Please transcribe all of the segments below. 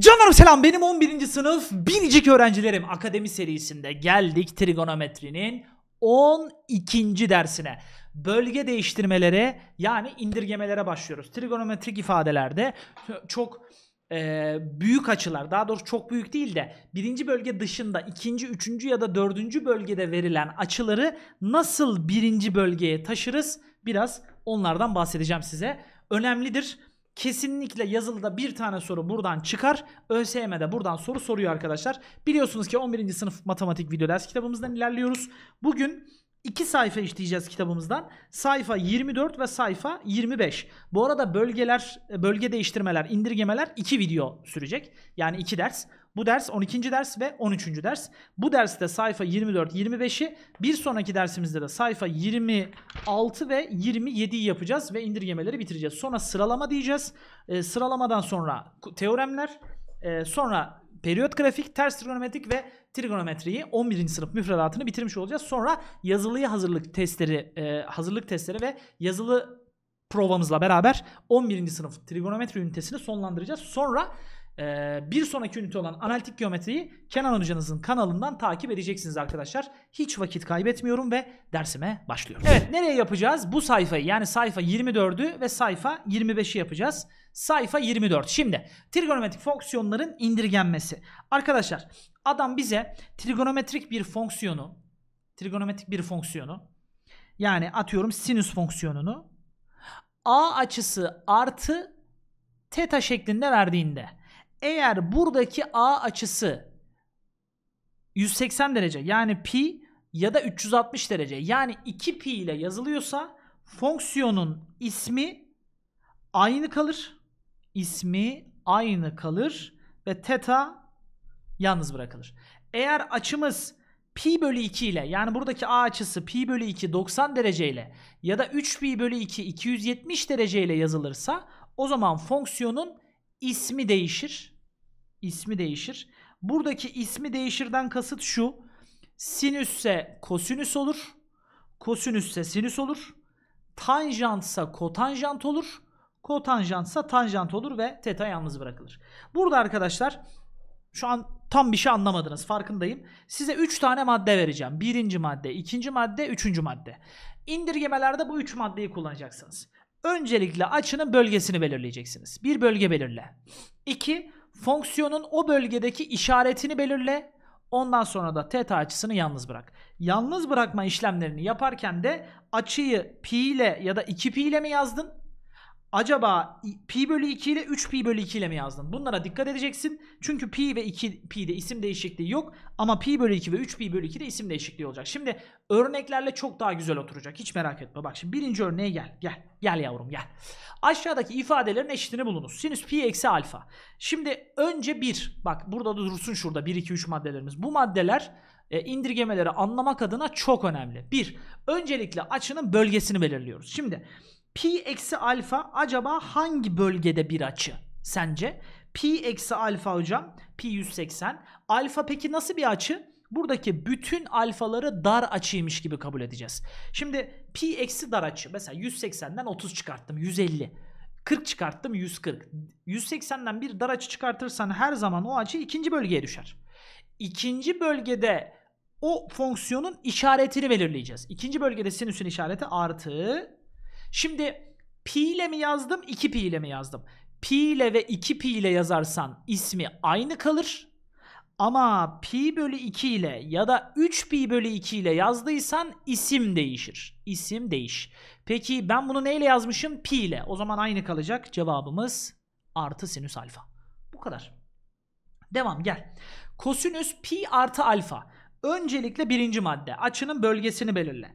Canlarım selam benim 11. sınıf biricik öğrencilerim akademi serisinde geldik trigonometrinin 12. dersine. Bölge değiştirmelere yani indirgemelere başlıyoruz. Trigonometrik ifadelerde çok e, büyük açılar daha doğrusu çok büyük değil de birinci bölge dışında ikinci, üçüncü ya da dördüncü bölgede verilen açıları nasıl birinci bölgeye taşırız biraz onlardan bahsedeceğim size. Önemlidir kesinlikle yazılıda bir tane soru buradan çıkar. ÖSYM'de buradan soru soruyor arkadaşlar. Biliyorsunuz ki 11. sınıf matematik video ders kitabımızdan ilerliyoruz. Bugün iki sayfa işleyeceğiz kitabımızdan. Sayfa 24 ve sayfa 25. Bu arada bölgeler, bölge değiştirmeler, indirgemeler iki video sürecek. Yani iki ders. Bu ders 12. ders ve 13. ders. Bu derste sayfa 24-25'i bir sonraki dersimizde de sayfa 26 ve 27'yi yapacağız ve indirgemeleri bitireceğiz. Sonra sıralama diyeceğiz. E, sıralamadan sonra teoremler, e, sonra periyot grafik, ters trigonometrik ve trigonometriyi 11. sınıf müfredatını bitirmiş olacağız. Sonra yazılıya hazırlık testleri, e, hazırlık testleri ve yazılı provamızla beraber 11. sınıf trigonometri ünitesini sonlandıracağız. Sonra ee, bir sonraki ünite olan analitik geometriyi Kenan hocanızın kanalından takip edeceksiniz arkadaşlar. Hiç vakit kaybetmiyorum ve dersime başlıyorum. Evet nereye yapacağız? Bu sayfayı yani sayfa 24'ü ve sayfa 25'i yapacağız. Sayfa 24. Şimdi trigonometrik fonksiyonların indirgenmesi. Arkadaşlar adam bize trigonometrik bir fonksiyonu trigonometrik bir fonksiyonu yani atıyorum sinüs fonksiyonunu a açısı artı teta şeklinde verdiğinde eğer buradaki A açısı 180 derece yani pi ya da 360 derece yani 2 pi ile yazılıyorsa fonksiyonun ismi aynı kalır. İsmi aynı kalır ve teta yalnız bırakılır. Eğer açımız pi bölü 2 ile yani buradaki a açısı pi bölü 2 90 derece ile ya da 3 pi bölü 2 270 derece ile yazılırsa o zaman fonksiyonun ismi değişir ismi değişir. Buradaki ismi değişirden kasıt şu. Sinüsse kosinüs olur. Kosinüsse sinüs olur. Tanjantsa kotanjant olur. Kotanjantsa tanjant olur ve teta yalnız bırakılır. Burada arkadaşlar şu an tam bir şey anlamadınız farkındayım. Size 3 tane madde vereceğim. Birinci madde, ikinci madde, üçüncü madde. İndirgemelerde bu 3 maddeyi kullanacaksınız. Öncelikle açının bölgesini belirleyeceksiniz. Bir bölge belirle. 2 Fonksiyonun o bölgedeki işaretini belirle. Ondan sonra da teta açısını yalnız bırak. Yalnız bırakma işlemlerini yaparken de açıyı pi ile ya da 2 pi ile mi yazdın? Acaba pi bölü 2 ile 3 pi bölü 2 ile mi yazdın? Bunlara dikkat edeceksin. Çünkü pi ve 2 pi'de isim değişikliği yok. Ama pi bölü 2 ve 3 pi bölü 2'de isim değişikliği olacak. Şimdi örneklerle çok daha güzel oturacak. Hiç merak etme. Bak şimdi birinci örneğe gel. Gel. Gel yavrum gel. Aşağıdaki ifadelerin eşitini bulunuz. Sinüs pi eksi alfa. Şimdi önce 1. Bak burada da dursun şurada 1, 2, 3 maddelerimiz. Bu maddeler e, indirgemeleri anlamak adına çok önemli. 1. Öncelikle açının bölgesini belirliyoruz. Şimdi pi eksi alfa acaba hangi bölgede bir açı sence? Pi eksi alfa hocam. Pi 180. Alfa peki nasıl bir açı? Buradaki bütün alfaları dar açıymış gibi kabul edeceğiz. Şimdi pi eksi dar açı. Mesela 180'den 30 çıkarttım. 150. 40 çıkarttım 140. 180'den bir dar açı çıkartırsan her zaman o açı ikinci bölgeye düşer. İkinci bölgede o fonksiyonun işaretini belirleyeceğiz. İkinci bölgede sinüsün işareti artı Şimdi pi ile mi yazdım 2 pi ile mi yazdım? Pi ile ve 2 pi ile yazarsan ismi aynı kalır. Ama pi bölü 2 ile ya da 3 pi bölü 2 ile yazdıysan isim değişir. İsim değiş. Peki ben bunu neyle yazmışım? Pi ile. O zaman aynı kalacak. Cevabımız artı sinüs alfa. Bu kadar. Devam gel. Kosinüs pi artı alfa. Öncelikle birinci madde. Açının bölgesini belirle.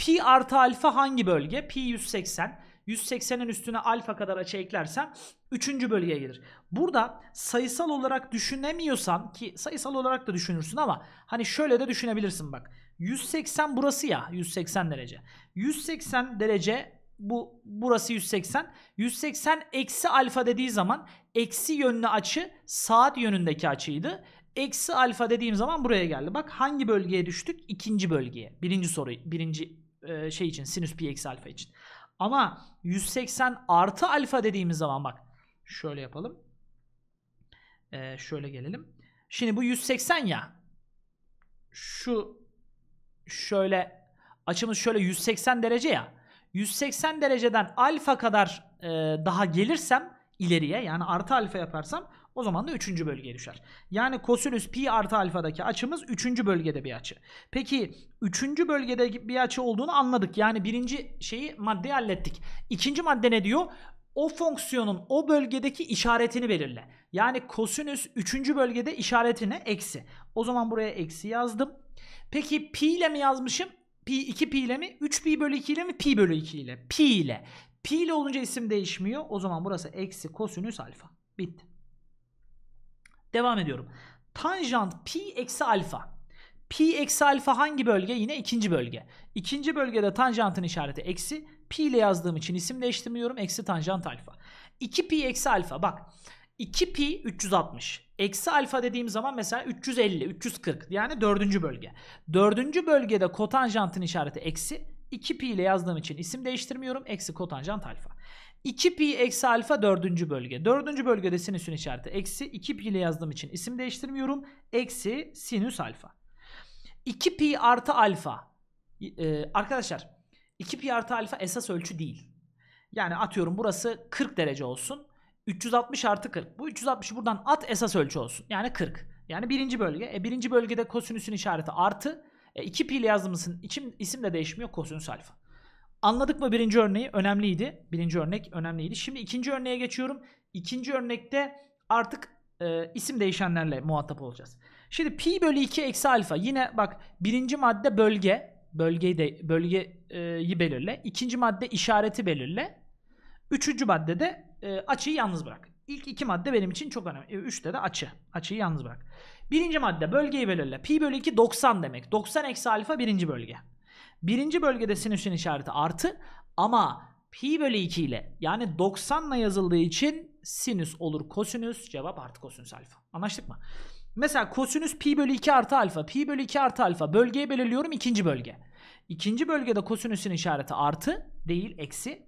Pi artı alfa hangi bölge? Pi 180. 180'in üstüne alfa kadar açı eklersem 3. bölgeye gelir. Burada sayısal olarak düşünemiyorsan ki sayısal olarak da düşünürsün ama hani şöyle de düşünebilirsin bak. 180 burası ya 180 derece. 180 derece bu burası 180. 180 eksi alfa dediği zaman eksi yönlü açı saat yönündeki açıydı. Eksi alfa dediğim zaman buraya geldi. Bak hangi bölgeye düştük? İkinci bölgeye. Birinci soru, birinci e, şey için sinüs pi eksi alfa için. Ama 180 artı alfa dediğimiz zaman bak şöyle yapalım. Ee, şöyle gelelim. Şimdi bu 180 ya. Şu şöyle açımız şöyle 180 derece ya. 180 dereceden alfa kadar e, daha gelirsem ileriye yani artı alfa yaparsam o zaman da 3. bölgeye düşer. Yani kosinüs pi artı alfadaki açımız 3. bölgede bir açı. Peki 3. bölgede bir açı olduğunu anladık. Yani birinci şeyi maddeyi hallettik. İkinci madde ne diyor? O fonksiyonun o bölgedeki işaretini belirle. Yani kosinüs 3. bölgede işaretine eksi. O zaman buraya eksi yazdım. Peki pi ile mi yazmışım? Pi 2 pi ile mi? 3 pi bölü 2 ile mi? Pi bölü 2 ile. Pi ile. Pi ile olunca isim değişmiyor. O zaman burası eksi kosinüs alfa. Bitti. Devam ediyorum. Tanjant pi eksi alfa. Pi eksi alfa hangi bölge? Yine ikinci bölge. İkinci bölgede tanjantın işareti eksi. Pi ile yazdığım için isim değiştirmiyorum. Eksi tanjant alfa. 2 pi eksi alfa. Bak 2 pi 360. Eksi alfa dediğim zaman mesela 350, 340 yani dördüncü bölge. Dördüncü bölgede kotanjantın işareti eksi. 2 pi ile yazdığım için isim değiştirmiyorum. Eksi kotanjant alfa. 2 pi eksi alfa dördüncü bölge. Dördüncü bölgede sinüsün işareti eksi. 2 pi ile yazdığım için isim değiştirmiyorum. Eksi sinüs alfa. 2 pi artı alfa. Ee, arkadaşlar 2 pi artı alfa esas ölçü değil. Yani atıyorum burası 40 derece olsun. 360 artı 40. Bu 360'ı buradan at esas ölçü olsun. Yani 40. Yani birinci bölge. E, birinci bölgede kosinüsün işareti artı. E, 2 pi ile yazdığımızın isim, de değişmiyor kosinüs alfa. Anladık mı birinci örneği? Önemliydi. Birinci örnek önemliydi. Şimdi ikinci örneğe geçiyorum. İkinci örnekte artık e, isim değişenlerle muhatap olacağız. Şimdi pi bölü 2 eksi alfa. Yine bak birinci madde bölge. Bölgeyi de bölgeyi belirle. İkinci madde işareti belirle. Üçüncü maddede e, açıyı yalnız bırak. İlk iki madde benim için çok önemli. E, üçte de açı. Açıyı yalnız bırak. Birinci madde bölgeyi belirle. Pi bölü 2 90 demek. 90 eksi alfa birinci bölge. Birinci bölgede sinüsün işareti artı ama pi bölü 2 ile yani 90 ile yazıldığı için sinüs olur kosinüs cevap artı kosinüs alfa. Anlaştık mı? Mesela kosinüs pi bölü 2 artı alfa. Pi bölü 2 artı alfa. Bölgeyi belirliyorum ikinci bölge. İkinci bölgede kosinüsün işareti artı değil eksi.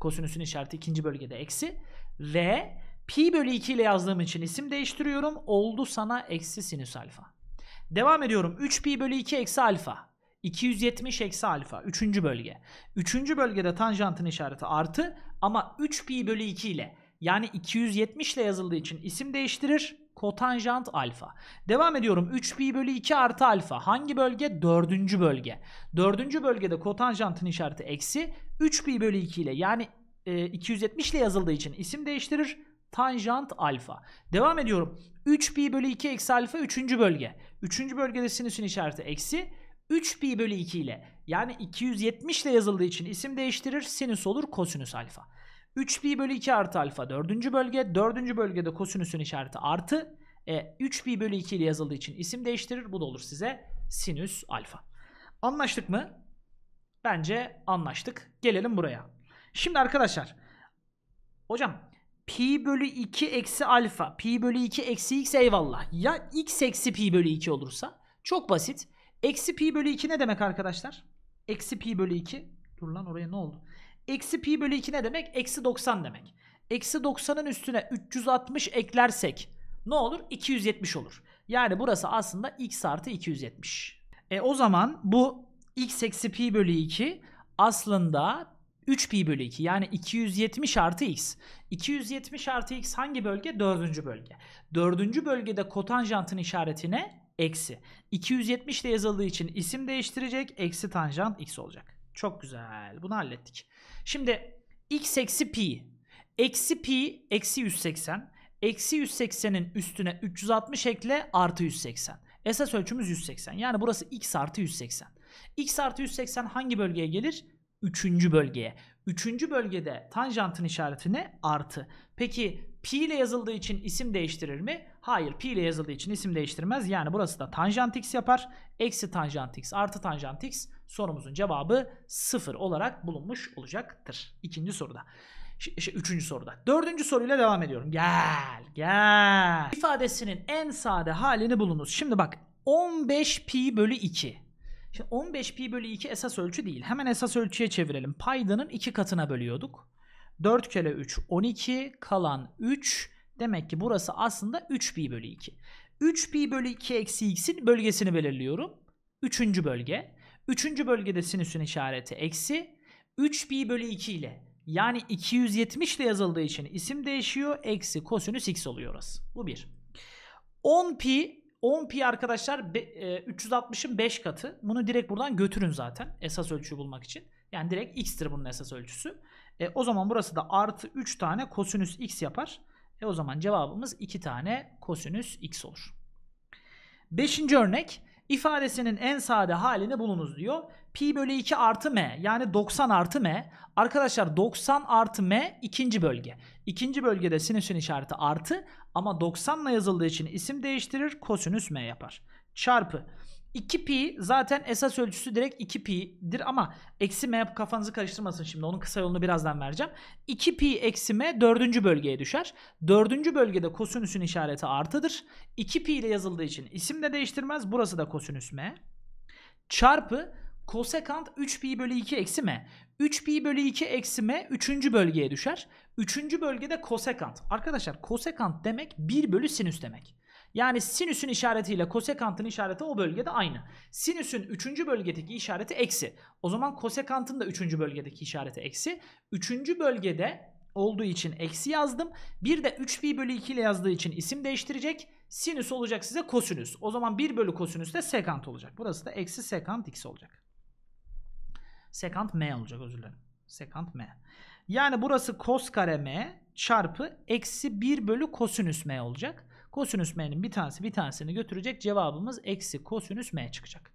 Kosinüsün işareti ikinci bölgede eksi. Ve pi bölü 2 ile yazdığım için isim değiştiriyorum. Oldu sana eksi sinüs alfa. Devam ediyorum. 3 pi bölü 2 eksi alfa. 270 eksi alfa. Üçüncü bölge. Üçüncü bölgede tanjantın işareti artı ama 3 pi bölü 2 ile yani 270 ile yazıldığı için isim değiştirir. Kotanjant alfa. Devam ediyorum. 3 pi bölü 2 artı alfa. Hangi bölge? Dördüncü bölge. Dördüncü bölgede kotanjantın işareti eksi. 3 pi bölü 2 ile yani e, 270 ile yazıldığı için isim değiştirir. Tanjant alfa. Devam ediyorum. 3 pi bölü 2 eksi alfa 3. bölge. 3. bölgede sinüsün işareti eksi. 3 pi bölü 2 ile yani 270 ile yazıldığı için isim değiştirir. Sinüs olur kosinüs alfa. 3 pi bölü 2 artı alfa 4. bölge. 4. bölgede kosinüsün işareti artı. E, 3 pi bölü 2 ile yazıldığı için isim değiştirir. Bu da olur size sinüs alfa. Anlaştık mı? Bence anlaştık. Gelelim buraya. Şimdi arkadaşlar. Hocam pi bölü 2 eksi alfa. Pi bölü 2 eksi x eyvallah. Ya x eksi pi bölü 2 olursa? Çok basit. Eksi pi bölü 2 ne demek arkadaşlar? Eksi pi bölü 2. Dur lan oraya ne oldu? Eksi pi bölü 2 ne demek? Eksi 90 demek. Eksi 90'ın üstüne 360 eklersek ne olur? 270 olur. Yani burası aslında x artı 270. E o zaman bu x eksi pi bölü 2 aslında 3 pi bölü 2 yani 270 artı x. 270 artı x hangi bölge? Dördüncü bölge. Dördüncü bölgede kotanjantın işaretine eksi. 270 ile yazıldığı için isim değiştirecek. Eksi tanjant x olacak. Çok güzel. Bunu hallettik. Şimdi x eksi pi. Eksi pi eksi 180. Eksi 180'in üstüne 360 ekle artı 180. Esas ölçümüz 180. Yani burası x artı 180. x artı 180 hangi bölgeye gelir? Üçüncü bölgeye. Üçüncü bölgede tanjantın işareti ne? Artı. Peki pi ile yazıldığı için isim değiştirir mi? Hayır pi ile yazıldığı için isim değiştirmez. Yani burası da tanjant x yapar. Eksi tanjant x artı tanjant x sorumuzun cevabı 0 olarak bulunmuş olacaktır. İkinci soruda. Şey, üçüncü soruda. Dördüncü soruyla devam ediyorum. Gel gel. İfadesinin en sade halini bulunuz. Şimdi bak 15 pi bölü 2. Şimdi 15 pi bölü 2 esas ölçü değil. Hemen esas ölçüye çevirelim. Paydanın 2 katına bölüyorduk. 4 kere 3 12 kalan 3 Demek ki burası aslında 3 pi bölü 2. 3 pi bölü 2 eksi x'in bölgesini belirliyorum. Üçüncü bölge. Üçüncü bölgede sinüsün işareti eksi. 3 pi bölü 2 ile yani 270 ile yazıldığı için isim değişiyor. Eksi kosinüs x oluyor orası. Bu bir. 10 pi 10 pi arkadaşlar be- e, 360'ın 5 katı. Bunu direkt buradan götürün zaten esas ölçüyü bulmak için. Yani direkt x'tir bunun esas ölçüsü. E, o zaman burası da artı 3 tane kosinüs x yapar. E o zaman cevabımız 2 tane kosinüs x olur. Beşinci örnek ifadesinin en sade halini bulunuz diyor. Pi bölü 2 artı m yani 90 artı m. Arkadaşlar 90 artı m ikinci bölge. İkinci bölgede sinüsün işareti artı ama 90 ile yazıldığı için isim değiştirir kosinüs m yapar. Çarpı 2 pi zaten esas ölçüsü direkt 2 pi'dir ama eksi m kafanızı karıştırmasın şimdi onun kısa yolunu birazdan vereceğim. 2 pi eksi m dördüncü bölgeye düşer. Dördüncü bölgede kosinüsün işareti artıdır. 2 pi ile yazıldığı için isim de değiştirmez. Burası da kosinüs m. Çarpı kosekant 3 pi bölü 2 eksi m. 3 pi bölü 2 eksi m 3. bölgeye düşer. 3. bölgede kosekant. Arkadaşlar kosekant demek 1 bölü sinüs demek. Yani sinüsün işaretiyle kosekantın işareti o bölgede aynı. Sinüsün 3. bölgedeki işareti eksi. O zaman kosekantın da 3. bölgedeki işareti eksi. 3. bölgede olduğu için eksi yazdım. Bir de 3 pi bölü 2 ile yazdığı için isim değiştirecek. Sinüs olacak size kosinüs. O zaman 1 bölü kosinüs de sekant olacak. Burası da eksi sekant x olacak. Sekant m olacak özür dilerim. Sekant m. Yani burası kos kare m çarpı eksi 1 bölü kosinüs m olacak. Kosinüs m'nin bir tanesi bir tanesini götürecek. Cevabımız eksi kosinüs m çıkacak.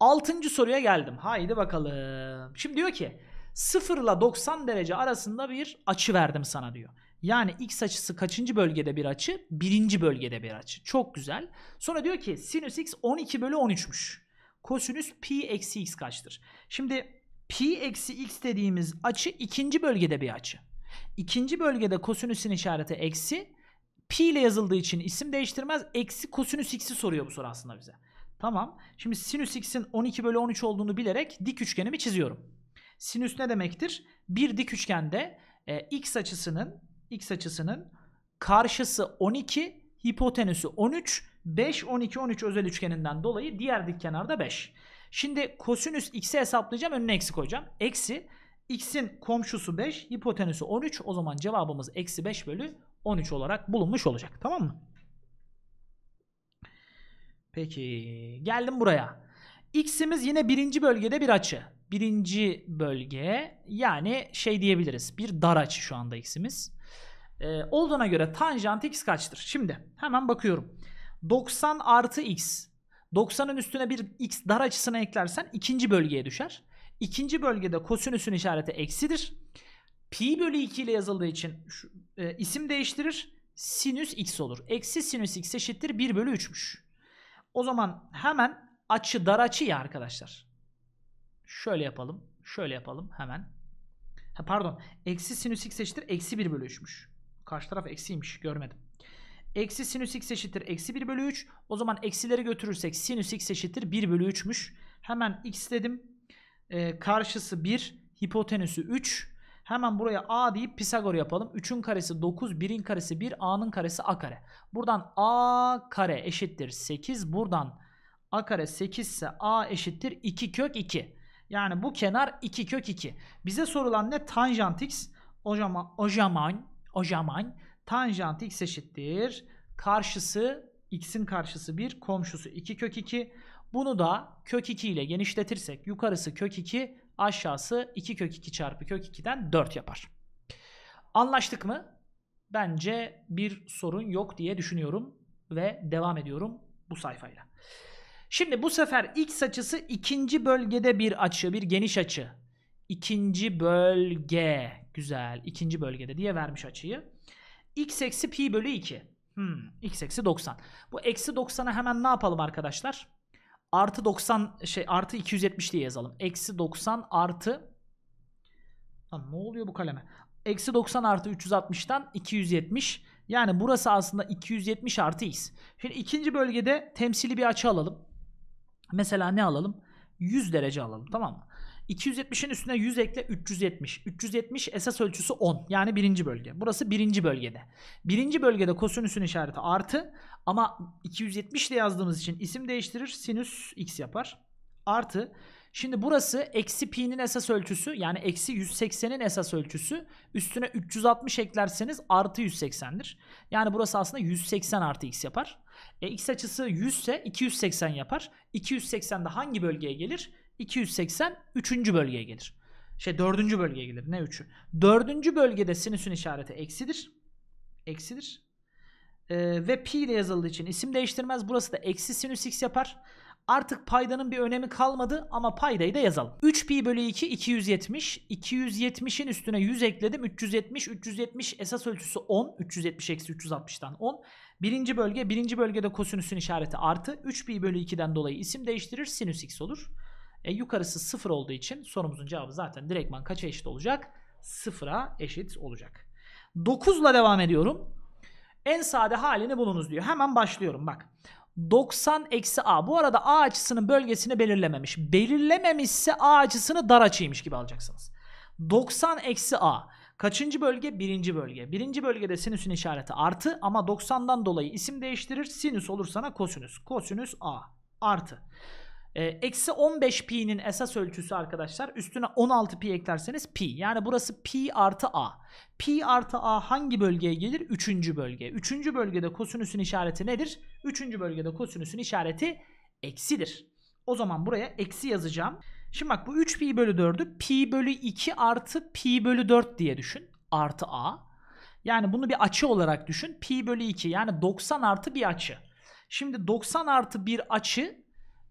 Altıncı soruya geldim. Haydi bakalım. Şimdi diyor ki 0 ile 90 derece arasında bir açı verdim sana diyor. Yani x açısı kaçıncı bölgede bir açı? Birinci bölgede bir açı. Çok güzel. Sonra diyor ki sinüs x 12 bölü 13'müş. Kosinüs pi eksi x kaçtır? Şimdi pi eksi x dediğimiz açı ikinci bölgede bir açı. İkinci bölgede kosinüsün işareti eksi. Pi ile yazıldığı için isim değiştirmez. Eksi kosinüs x'i soruyor bu soru aslında bize. Tamam. Şimdi sinüs x'in 12 bölü 13 olduğunu bilerek dik üçgenimi çiziyorum. Sinüs ne demektir? Bir dik üçgende e, x açısının x açısının karşısı 12, hipotenüsü 13, 5 12 13 özel üçgeninden dolayı diğer dik kenarda 5. Şimdi kosinüs x'i hesaplayacağım. Önüne eksi koyacağım. Eksi x'in komşusu 5, hipotenüsü 13. O zaman cevabımız eksi 5 bölü 13 olarak bulunmuş olacak. Tamam mı? Peki geldim buraya. X'imiz yine birinci bölgede bir açı. Birinci bölge yani şey diyebiliriz. Bir dar açı şu anda x'imiz. Ee, olduğuna göre tanjant x kaçtır? Şimdi hemen bakıyorum. 90 artı x. 90'ın üstüne bir x dar açısına eklersen ikinci bölgeye düşer. İkinci bölgede kosinüsün işareti eksidir. Pi bölü 2 ile yazıldığı için şu, e, isim değiştirir. Sinüs x olur. Eksi sinüs x eşittir 1 bölü 3'müş. O zaman hemen açı dar açı ya arkadaşlar. Şöyle yapalım. Şöyle yapalım hemen. Ha, pardon. Eksi sinüs x eşittir. Eksi 1 bölü 3'müş. Karşı taraf eksiymiş. Görmedim. Eksi sinüs x eşittir. Eksi 1 bölü 3. O zaman eksileri götürürsek sinüs x eşittir. 1 bölü 3'müş. Hemen x dedim. Ee, karşısı 1. Hipotenüsü 3. Hemen buraya a deyip Pisagor yapalım. 3'ün karesi 9, 1'in karesi 1, a'nın karesi a kare. Buradan a kare eşittir 8. Buradan a kare 8 ise a eşittir 2 kök 2. Yani bu kenar 2 kök 2. Bize sorulan ne? Tanjant x. O zaman, o zaman, o zaman tanjant x eşittir. Karşısı x'in karşısı 1, komşusu 2 kök 2. Bunu da kök 2 ile genişletirsek yukarısı kök 2, aşağısı 2 kök 2 çarpı kök 2'den 4 yapar. Anlaştık mı? Bence bir sorun yok diye düşünüyorum ve devam ediyorum bu sayfayla. Şimdi bu sefer x açısı ikinci bölgede bir açı, bir geniş açı. İkinci bölge. Güzel. ikinci bölgede diye vermiş açıyı. x eksi pi bölü 2. Hmm, x eksi 90. Bu eksi 90'a hemen ne yapalım arkadaşlar? Artı 90 şey artı 270 diye yazalım. Eksi 90 artı Lan ne oluyor bu kaleme? Eksi 90 artı 360'tan 270. Yani burası aslında 270 artı x. Şimdi ikinci bölgede temsili bir açı alalım. Mesela ne alalım? 100 derece alalım tamam mı? 270'in üstüne 100 ekle 370. 370 esas ölçüsü 10. Yani birinci bölge. Burası birinci bölgede. Birinci bölgede kosinüsün işareti artı ama 270 ile yazdığımız için isim değiştirir. Sinüs x yapar. Artı Şimdi burası eksi pi'nin esas ölçüsü yani eksi 180'in esas ölçüsü. Üstüne 360 eklerseniz artı 180'dir. Yani burası aslında 180 artı x yapar. E, x açısı 100 ise 280 yapar. 280 de hangi bölgeye gelir? 280 3. bölgeye gelir. Şey 4. bölgeye gelir. Ne 3'ü? 4. bölgede sinüsün işareti eksidir. Eksidir. Ee, ve pi ile yazıldığı için isim değiştirmez. Burası da eksi sinüs x yapar. Artık paydanın bir önemi kalmadı ama paydayı da yazalım. 3 pi bölü 2 270. 270'in üstüne 100 ekledim. 370. 370 esas ölçüsü 10. 370 eksi 360'tan 10. Birinci bölge. Birinci bölgede kosinüsün işareti artı. 3 pi bölü 2'den dolayı isim değiştirir. Sinüs x olur. E, yukarısı 0 olduğu için sorumuzun cevabı zaten direktman kaça eşit olacak? 0'a eşit olacak. 9 ile devam ediyorum. En sade halini bulunuz diyor. Hemen başlıyorum bak. 90 eksi A. Bu arada A açısının bölgesini belirlememiş. Belirlememişse A açısını dar açıymış gibi alacaksınız. 90 eksi A. Kaçıncı bölge? Birinci bölge. Birinci bölgede sinüsün işareti artı ama 90'dan dolayı isim değiştirir. Sinüs olur sana kosinüs. Kosinüs A artı. E, eksi 15 pi'nin esas ölçüsü arkadaşlar üstüne 16 pi eklerseniz pi. Yani burası pi artı a. Pi artı a hangi bölgeye gelir? Üçüncü bölge. Üçüncü bölgede kosinüsün işareti nedir? Üçüncü bölgede kosinüsün işareti eksidir. O zaman buraya eksi yazacağım. Şimdi bak bu 3 pi bölü 4'ü pi bölü 2 artı pi bölü 4 diye düşün. Artı a. Yani bunu bir açı olarak düşün. Pi bölü 2 yani 90 artı bir açı. Şimdi 90 artı bir açı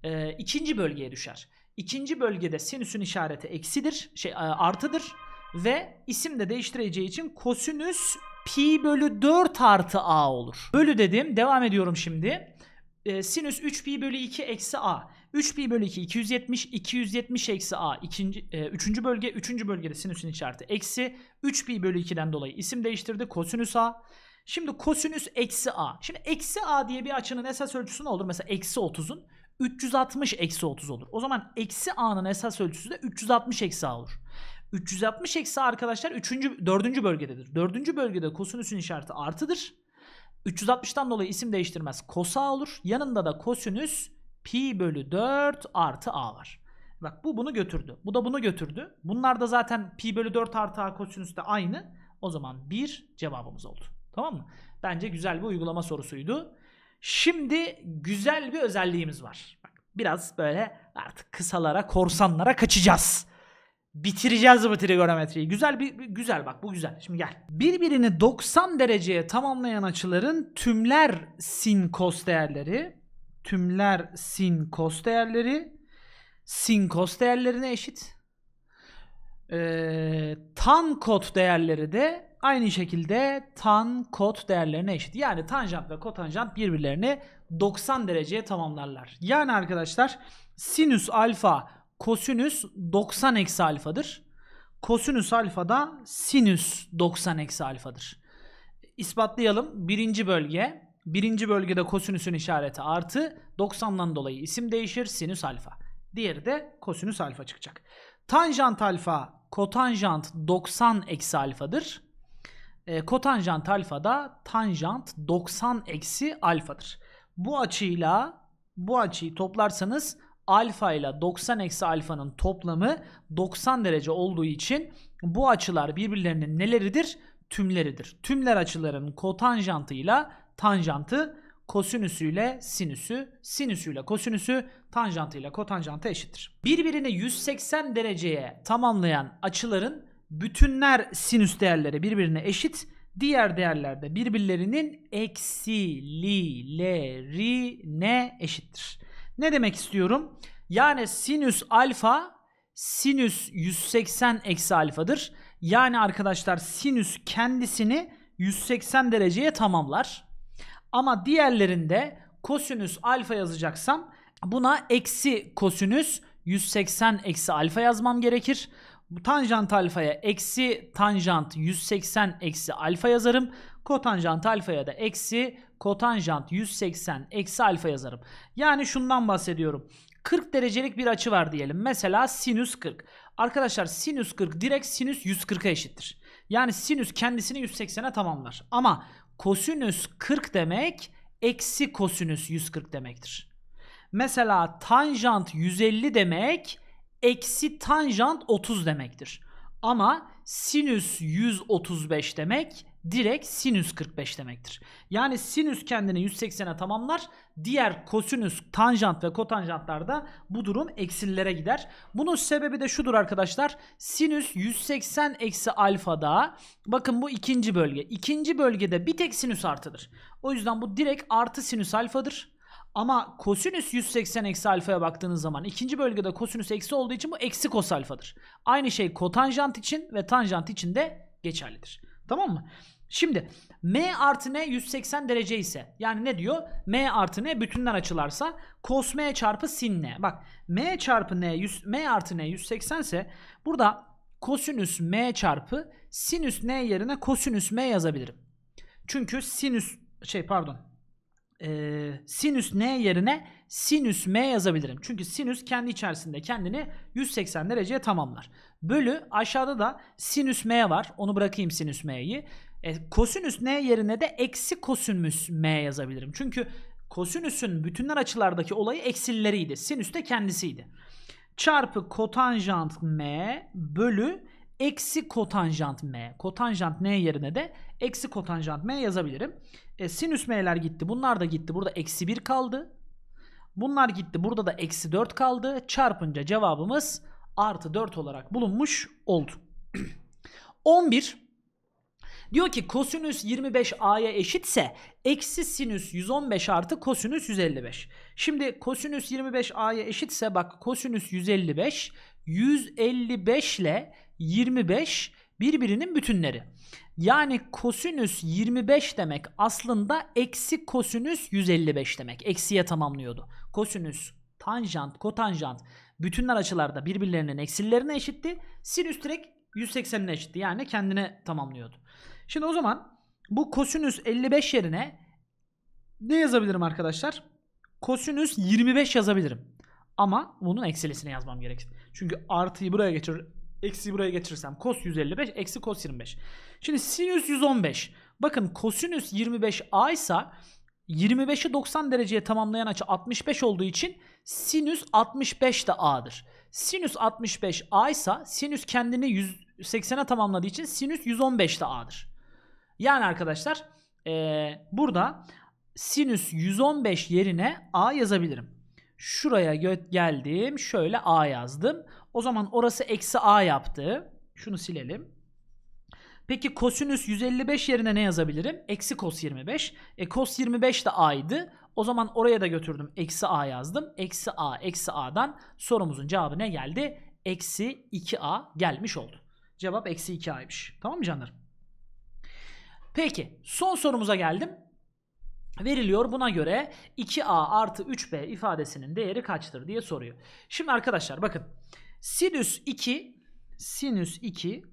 e, ikinci bölgeye düşer. İkinci bölgede sinüsün işareti eksidir, şey e, artıdır ve isim de değiştireceği için kosinüs pi bölü 4 artı a olur. Bölü dedim devam ediyorum şimdi. E, sinüs 3 pi bölü 2 eksi a. 3 pi bölü 2 270 270 eksi a ikinci, e, üçüncü bölge üçüncü bölgede sinüsün işareti eksi 3 pi bölü 2'den dolayı isim değiştirdi kosinüs a. Şimdi kosinüs eksi a. Şimdi eksi a diye bir açının esas ölçüsü ne olur? Mesela eksi 30'un 360 eksi 30 olur. O zaman eksi a'nın esas ölçüsü de 360 eksi a olur. 360 eksi arkadaşlar 3. 4. bölgededir. 4. bölgede kosinüsün işareti artıdır. 360'tan dolayı isim değiştirmez. Kos a olur. Yanında da kosinüs pi bölü 4 artı a var. Bak bu bunu götürdü. Bu da bunu götürdü. Bunlar da zaten pi bölü 4 artı a kosinüs de aynı. O zaman bir cevabımız oldu. Tamam mı? Bence güzel bir uygulama sorusuydu. Şimdi güzel bir özelliğimiz var. Bak, biraz böyle artık kısalara, korsanlara kaçacağız. Bitireceğiz bu trigonometriyi. Güzel bir güzel bak bu güzel. Şimdi gel. Birbirini 90 dereceye tamamlayan açıların tümler sin kos değerleri tümler sin kos değerleri sin kos değerlerine eşit. Ee, tan kot değerleri de aynı şekilde tan kot değerlerine eşit. Yani tanjant ve kotanjant birbirlerini 90 dereceye tamamlarlar. Yani arkadaşlar sinüs alfa kosinüs 90 eksi alfadır. Kosinüs alfa da sinüs 90 eksi alfadır. İspatlayalım. Birinci bölge. Birinci bölgede kosinüsün işareti artı 90'dan dolayı isim değişir sinüs alfa. Diğeri de kosinüs alfa çıkacak. Tanjant alfa kotanjant 90 eksi alfadır. E, kotanjant alfa da tanjant 90 eksi alfadır. Bu açıyla bu açıyı toplarsanız alfa ile 90 eksi alfanın toplamı 90 derece olduğu için bu açılar birbirlerinin neleridir? Tümleridir. Tümler açıların kotanjantıyla tanjantı kosinüsüyle sinüsü, sinüsüyle kosinüsü, tanjantıyla kotanjantı eşittir. Birbirini 180 dereceye tamamlayan açıların bütünler sinüs değerleri birbirine eşit. Diğer değerler de birbirlerinin eksilerine eşittir. Ne demek istiyorum? Yani sinüs alfa sinüs 180 eksi alfadır. Yani arkadaşlar sinüs kendisini 180 dereceye tamamlar. Ama diğerlerinde kosinüs alfa yazacaksam buna eksi kosinüs 180 eksi alfa yazmam gerekir. Bu tanjant alfaya eksi tanjant 180 eksi alfa yazarım. Kotanjant alfaya da eksi kotanjant 180 eksi alfa yazarım. Yani şundan bahsediyorum. 40 derecelik bir açı var diyelim. Mesela sinüs 40. Arkadaşlar sinüs 40 direkt sinüs 140'a eşittir. Yani sinüs kendisini 180'e tamamlar. Ama kosinüs 40 demek eksi kosinüs 140 demektir. Mesela tanjant 150 demek eksi tanjant 30 demektir. Ama sinüs 135 demek direkt sinüs 45 demektir. Yani sinüs kendini 180'e tamamlar. Diğer kosinüs, tanjant ve kotanjantlarda bu durum eksilere gider. Bunun sebebi de şudur arkadaşlar. Sinüs 180 eksi alfada bakın bu ikinci bölge. İkinci bölgede bir tek sinüs artıdır. O yüzden bu direkt artı sinüs alfadır. Ama kosinüs 180 eksi alfaya baktığınız zaman ikinci bölgede kosinüs eksi olduğu için bu eksi kos alfadır. Aynı şey kotanjant için ve tanjant için de geçerlidir. Tamam mı? Şimdi m artı n 180 derece ise yani ne diyor? m artı n bütünden açılarsa cos m çarpı sin n. Bak m çarpı n 100, m artı n 180 ise burada kosinüs m çarpı sinüs n yerine kosinüs m yazabilirim. Çünkü sinüs şey pardon e, sinüs n yerine sinüs m yazabilirim. Çünkü sinüs kendi içerisinde kendini 180 dereceye tamamlar. Bölü aşağıda da sinüs m var. Onu bırakayım sinüs m'yi. E, kosinüs n yerine de eksi kosinüs m yazabilirim. Çünkü kosinüsün bütünler açılardaki olayı eksileriydi. Sinüs de kendisiydi. Çarpı kotanjant m bölü eksi kotanjant m. Kotanjant n yerine de eksi kotanjant m yazabilirim. E, sinüs m'ler gitti. Bunlar da gitti. Burada eksi 1 kaldı. Bunlar gitti. Burada da eksi 4 kaldı. Çarpınca cevabımız artı 4 olarak bulunmuş oldu. 11 Diyor ki kosinüs 25a'ya eşitse eksi sinüs 115 artı kosinüs 155. Şimdi kosinüs 25a'ya eşitse bak kosinüs 155 155 ile 25 birbirinin bütünleri. Yani kosinüs 25 demek aslında eksi kosinüs 155 demek. Eksiye tamamlıyordu. Kosinüs, tanjant, kotanjant bütünler açılarda birbirlerinin eksilerine eşitti. Sinüs direkt 180'ine eşitti. Yani kendine tamamlıyordu. Şimdi o zaman bu kosinüs 55 yerine ne yazabilirim arkadaşlar? Kosinüs 25 yazabilirim. Ama bunun eksilisini yazmam gerekir. Çünkü artıyı buraya geçir, eksiyi buraya geçirirsem kos 155 eksi kos 25. Şimdi sinüs 115. Bakın kosinüs 25a ise 25'i 90 dereceye tamamlayan açı 65 olduğu için sinüs 65 de a'dır. Sinüs 65 a ise sinüs kendini 180'e tamamladığı için sinüs 115 de a'dır. Yani arkadaşlar ee, burada sinüs 115 yerine a yazabilirim. Şuraya geldim. Şöyle a yazdım. O zaman orası eksi a yaptı. Şunu silelim. Peki kosinüs 155 yerine ne yazabilirim? Eksi kos 25. E kos 25 de a'ydı. O zaman oraya da götürdüm. Eksi a yazdım. Eksi a eksi a'dan sorumuzun cevabı ne geldi? Eksi 2a gelmiş oldu. Cevap eksi 2a'ymış. Tamam mı canlarım? Peki son sorumuza geldim. Veriliyor buna göre 2a artı 3b ifadesinin değeri kaçtır diye soruyor. Şimdi arkadaşlar bakın sinüs 2 sinüs 2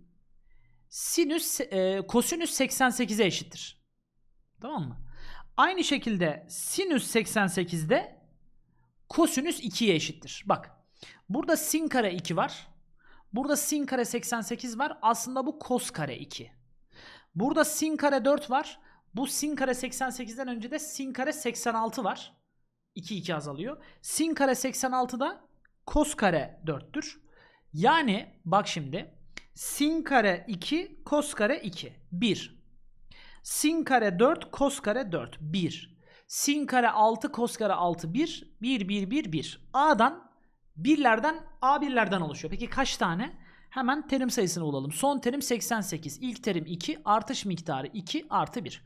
sinüs e, kosinüs 88'e eşittir. Tamam mı? Aynı şekilde sinüs 88'de kosinüs 2'ye eşittir. Bak burada sin kare 2 var. Burada sin kare 88 var. Aslında bu kos kare 2. Burada sin kare 4 var. Bu sin kare 88'den önce de sin kare 86 var. 2 2 azalıyor. Sin kare 86'da kos kare 4'tür. Yani bak şimdi sin kare 2 kos kare 2 1. Sin kare 4 kos kare 4 1. Sin kare 6 kos kare 6 1 1 1 1 1. A'dan birlerden A birlerden oluşuyor. Peki kaç tane? Hemen terim sayısını bulalım. Son terim 88. İlk terim 2. Artış miktarı 2 artı 1.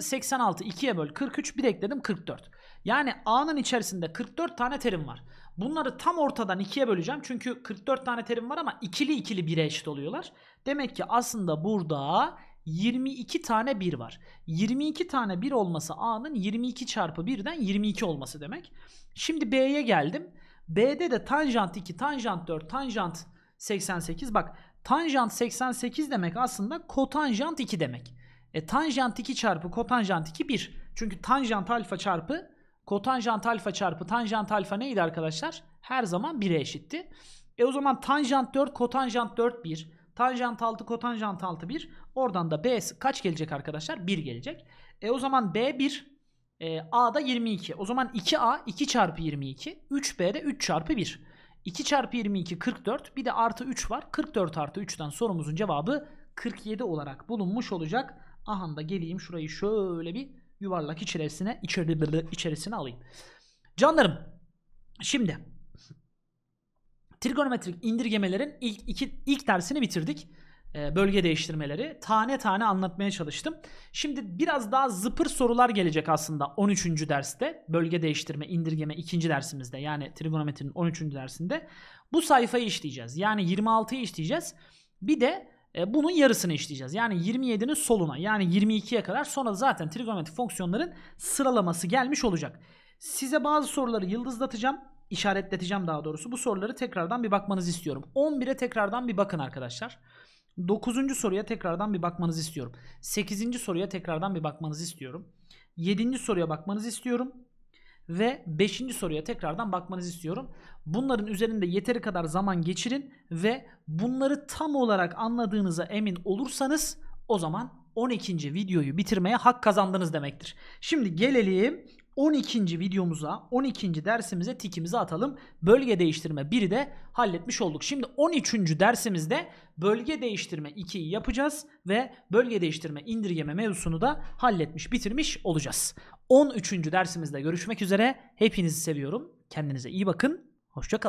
86 2'ye böl 43 bir ekledim 44. Yani A'nın içerisinde 44 tane terim var. Bunları tam ortadan 2'ye böleceğim. Çünkü 44 tane terim var ama ikili ikili 1'e eşit oluyorlar. Demek ki aslında burada 22 tane 1 var. 22 tane 1 olması A'nın 22 çarpı 1'den 22 olması demek. Şimdi B'ye geldim. B'de de tanjant 2, tanjant 4, tanjant 88. Bak tanjant 88 demek aslında kotanjant 2 demek. E tanjant 2 çarpı kotanjant 2 1. Çünkü tanjant alfa çarpı Kotanjant alfa çarpı tanjant alfa neydi arkadaşlar? Her zaman 1'e eşitti. E o zaman tanjant 4 kotanjant 4 1. Tanjant 6 kotanjant 6 1. Oradan da B kaç gelecek arkadaşlar? 1 gelecek. E o zaman B 1. E, A da 22. O zaman 2A 2 çarpı 22. 3B de 3 çarpı 1. 2 çarpı 22 44. Bir de artı 3 var. 44 artı 3'ten sorumuzun cevabı 47 olarak bulunmuş olacak. Aha da geleyim şurayı şöyle bir yuvarlak içerisine içeri, içerisine alayım. Canlarım şimdi trigonometrik indirgemelerin ilk iki ilk dersini bitirdik. Ee, bölge değiştirmeleri tane tane anlatmaya çalıştım. Şimdi biraz daha zıpır sorular gelecek aslında 13. derste. Bölge değiştirme, indirgeme ikinci dersimizde. Yani trigonometrinin 13. dersinde. Bu sayfayı işleyeceğiz. Yani 26'yı işleyeceğiz. Bir de e, bunun yarısını işleyeceğiz. Yani 27'nin soluna yani 22'ye kadar sonra zaten trigonometrik fonksiyonların sıralaması gelmiş olacak. Size bazı soruları yıldızlatacağım. işaretleteceğim daha doğrusu. Bu soruları tekrardan bir bakmanızı istiyorum. 11'e tekrardan bir bakın arkadaşlar. 9. soruya tekrardan bir bakmanızı istiyorum. 8. soruya tekrardan bir bakmanızı istiyorum. 7. soruya bakmanızı istiyorum. Ve 5. soruya tekrardan bakmanızı istiyorum. Bunların üzerinde yeteri kadar zaman geçirin ve bunları tam olarak anladığınıza emin olursanız o zaman 12. videoyu bitirmeye hak kazandınız demektir. Şimdi gelelim 12. videomuza, 12. dersimize tikimizi atalım. Bölge değiştirme 1'i de halletmiş olduk. Şimdi 13. dersimizde bölge değiştirme 2'yi yapacağız ve bölge değiştirme indirgeme mevzusunu da halletmiş, bitirmiş olacağız. 13. dersimizde görüşmek üzere. Hepinizi seviyorum. Kendinize iyi bakın. Hoşçakalın.